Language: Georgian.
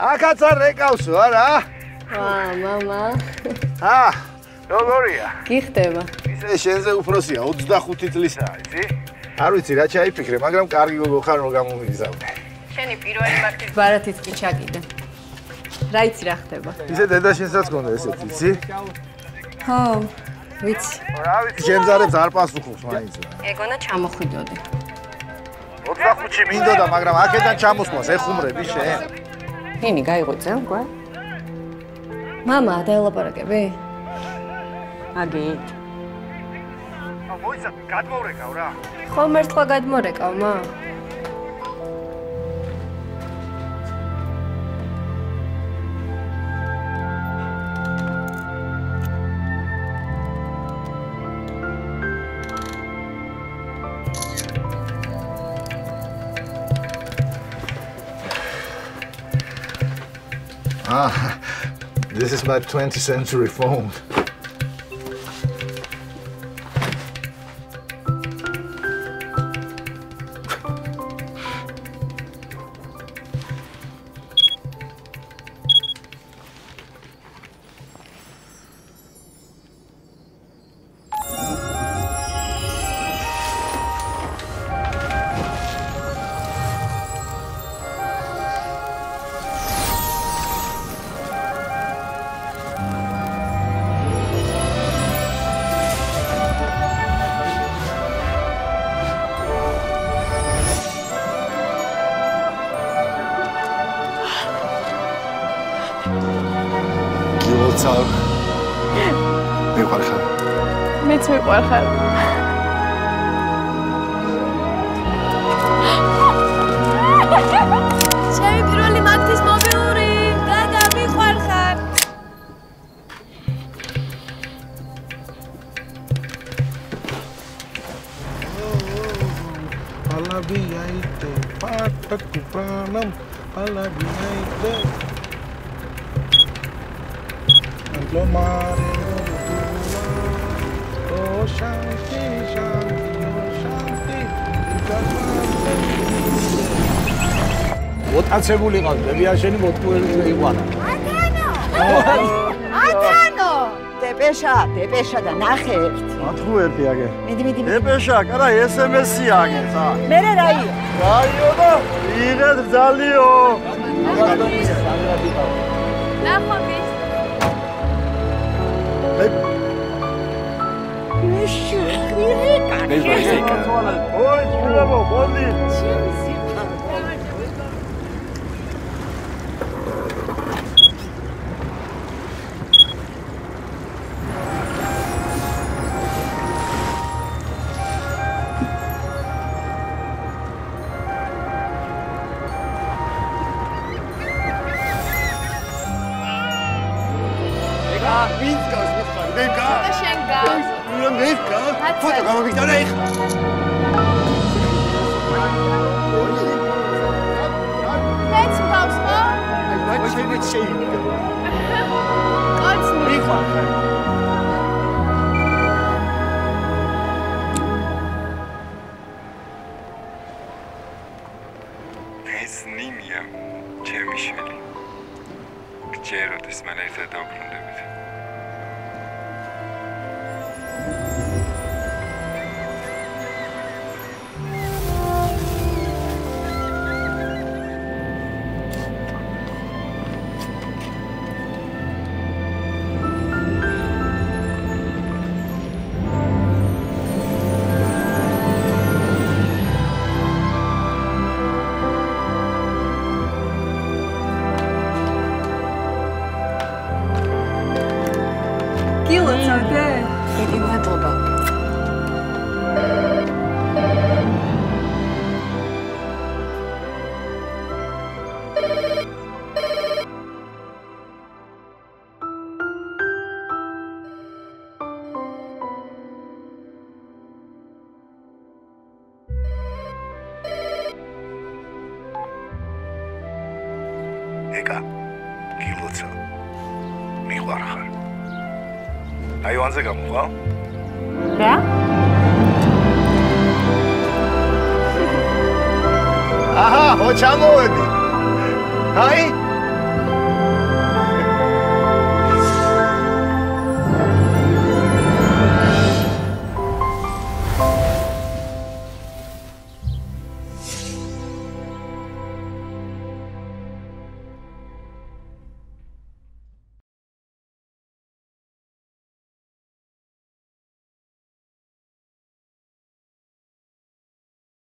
აქაც არ ეკავსო არა? აა, мама. აა, როგორია? გიხდება. ისე შენზე უფროსია 25 წლისაა, იცი? არ ვიცი რა ჩაიფიქრე, მაგრამ კარგი გოგო ხარ რომ გამომიგზავნე. შენი პირველი მარტივ ბარათიც კი ჩაგიდე. რა იცი რა ხდება? ისე დედა შენსაც გონდა ესეთი, იცი? ხო, ვიცი. რა ვიცი, შემზარებს არ პასუხობს მაინც. ეგონა ჩამოხვიდოდი. 25-ში მინდოდა, მაგრამ აქედან ჩამოსვლას ეხუმრები შენ. ნინი, გაიღვიძე უკვე? მამა, დაელაპარაკები? აგიით. მოიცა, გადმორეკავ რა. ხომ ერთლა გადმორეკავ, მა? Ah, this is my 20th century phone. გილოცავ. მიყვარხარ. მეც მიყვარხარ. ჩემი პირველი მაგთის მობილური, გადა მიყვარხარ. Alabiaite, pataku pranam, alabiaite. Antlo mare o shanti shanti o shanti. მოტაცებული ყავს ბებიაშენი მოტყუელი იყვანა ათანო! დეპეშა დეპეშა და ნახე ერთი. აგე. მიდი მიდი მიდი. დეპეშა კარა SMS-ი აგე სა მე რაია რაიო და იღეთ ძალიო. ნახოდი. მიში 错了，我吧，兄弟。清。ფოტო გამომიგდავრე ეხლა. მეც გავს ხო? აი, შენ შეიძლება. კაცნი. მიყვარხარ. ეს ნინია ჩემი შვილი გჯეროდეს მან ერთად დაუბრუნდებით ეკა. გილოცავ. მიყვარხარ. აივანზე გამოვა? რა? აჰა, ხო ჩამოვედი. აი,